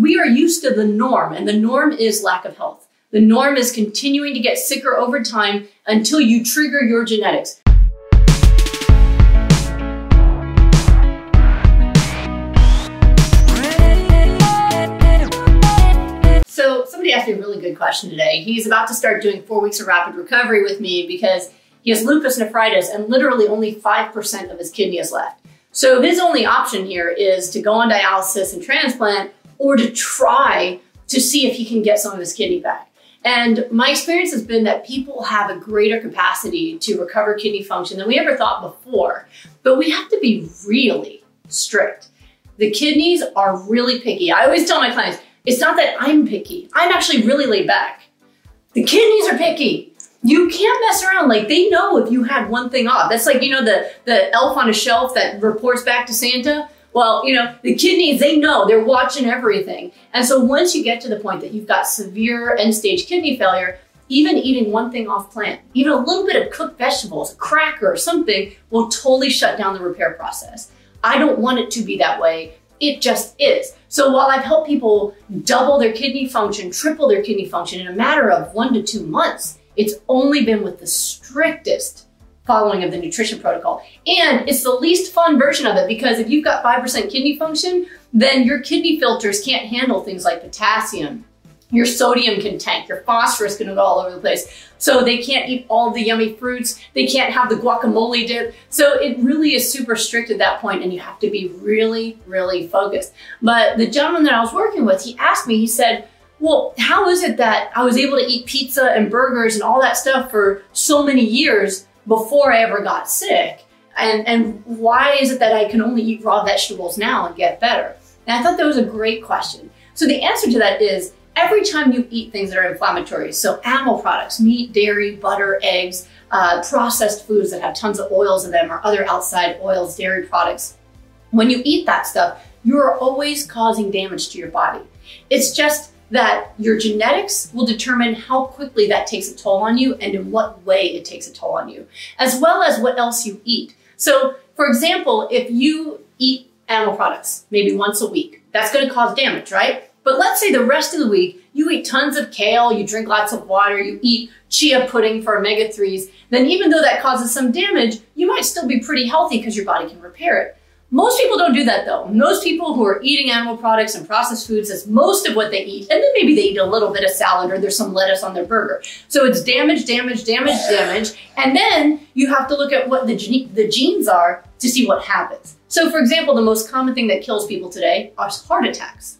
we are used to the norm, and the norm is lack of health. The norm is continuing to get sicker over time until you trigger your genetics. So somebody asked me a really good question today. He's about to start doing four weeks of rapid recovery with me because he has lupus nephritis and literally only 5% of his kidney is left. So his only option here is to go on dialysis and transplant or to try to see if he can get some of his kidney back. And my experience has been that people have a greater capacity to recover kidney function than we ever thought before. But we have to be really strict. The kidneys are really picky. I always tell my clients, it's not that I'm picky. I'm actually really laid back. The kidneys are picky you can't mess around. Like they know if you had one thing off. That's like, you know, the, the elf on a shelf that reports back to Santa. Well, you know, the kidneys, they know, they're watching everything. And so once you get to the point that you've got severe end stage kidney failure, even eating one thing off plant, even a little bit of cooked vegetables, a cracker or something will totally shut down the repair process. I don't want it to be that way. It just is. So while I've helped people double their kidney function, triple their kidney function in a matter of one to two months, it's only been with the strictest following of the nutrition protocol. And it's the least fun version of it because if you've got 5% kidney function, then your kidney filters can't handle things like potassium. Your sodium can tank, your phosphorus can go all over the place. So they can't eat all the yummy fruits. They can't have the guacamole dip. So it really is super strict at that point and you have to be really, really focused. But the gentleman that I was working with, he asked me, he said, well, how is it that I was able to eat pizza and burgers and all that stuff for so many years before I ever got sick? And, and why is it that I can only eat raw vegetables now and get better? And I thought that was a great question. So the answer to that is every time you eat things that are inflammatory, so animal products, meat, dairy, butter, eggs, uh, processed foods that have tons of oils in them or other outside oils, dairy products, when you eat that stuff, you are always causing damage to your body. It's just that your genetics will determine how quickly that takes a toll on you and in what way it takes a toll on you, as well as what else you eat. So, for example, if you eat animal products maybe once a week, that's going to cause damage, right? But let's say the rest of the week you eat tons of kale, you drink lots of water, you eat chia pudding for omega 3s, then even though that causes some damage, you might still be pretty healthy because your body can repair it. Most people don't do that though. Most people who are eating animal products and processed foods, that's most of what they eat. And then maybe they eat a little bit of salad or there's some lettuce on their burger. So it's damage, damage, damage, damage. And then you have to look at what the, gene the genes are to see what happens. So for example, the most common thing that kills people today are heart attacks.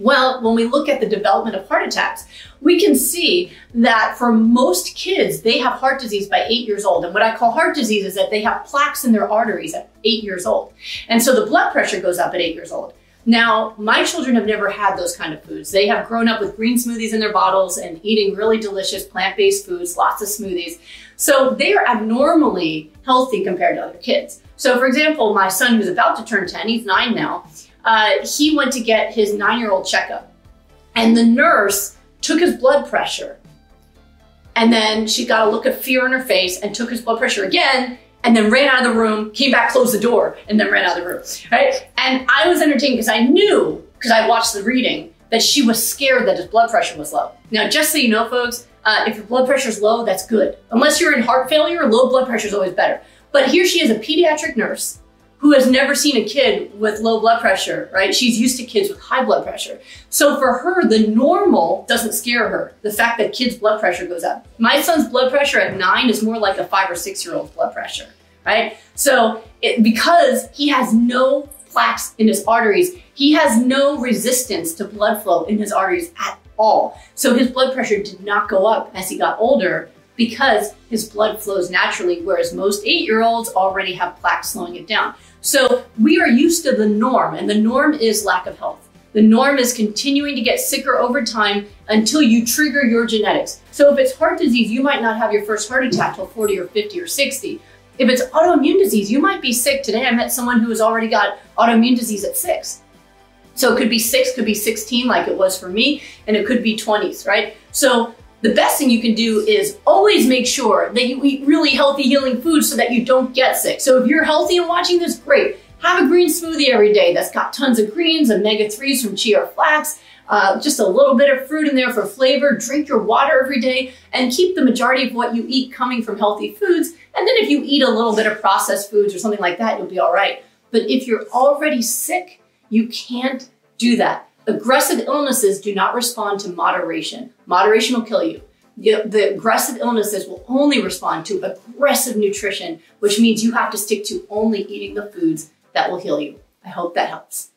Well, when we look at the development of heart attacks, we can see that for most kids, they have heart disease by eight years old. And what I call heart disease is that they have plaques in their arteries at eight years old. And so the blood pressure goes up at eight years old. Now, my children have never had those kind of foods. They have grown up with green smoothies in their bottles and eating really delicious plant-based foods, lots of smoothies. So they are abnormally healthy compared to other kids. So for example, my son who's about to turn 10, he's nine now, uh, he went to get his nine-year-old checkup. And the nurse took his blood pressure. And then she got a look of fear on her face and took his blood pressure again and then ran out of the room, came back, closed the door, and then ran out of the room, right? And I was entertained because I knew, because I watched the reading, that she was scared that his blood pressure was low. Now, just so you know, folks, uh, if your blood pressure is low, that's good. Unless you're in heart failure, low blood pressure is always better. But here she is, a pediatric nurse, who has never seen a kid with low blood pressure, right? She's used to kids with high blood pressure. So for her, the normal doesn't scare her. The fact that kids' blood pressure goes up. My son's blood pressure at nine is more like a five or six year old's blood pressure, right? So it, because he has no plaques in his arteries, he has no resistance to blood flow in his arteries at all. So his blood pressure did not go up as he got older because his blood flows naturally, whereas most eight year olds already have plaques slowing it down. So we are used to the norm, and the norm is lack of health. The norm is continuing to get sicker over time until you trigger your genetics. So if it's heart disease, you might not have your first heart attack till 40 or 50 or 60. If it's autoimmune disease, you might be sick today. I met someone who has already got autoimmune disease at six. So it could be six, could be 16 like it was for me, and it could be 20s, right? So the best thing you can do is always make sure that you eat really healthy, healing foods so that you don't get sick. So if you're healthy and watching this, great. have a green smoothie every day that's got tons of greens, omega-3s from chia or flax, uh, just a little bit of fruit in there for flavor. Drink your water every day and keep the majority of what you eat coming from healthy foods. And then if you eat a little bit of processed foods or something like that, you'll be all right. But if you're already sick, you can't do that. Aggressive illnesses do not respond to moderation. Moderation will kill you. The, aggressive illnesses will only respond to aggressive nutrition, which means you have to stick to only eating the foods that will heal you. I hope that helps.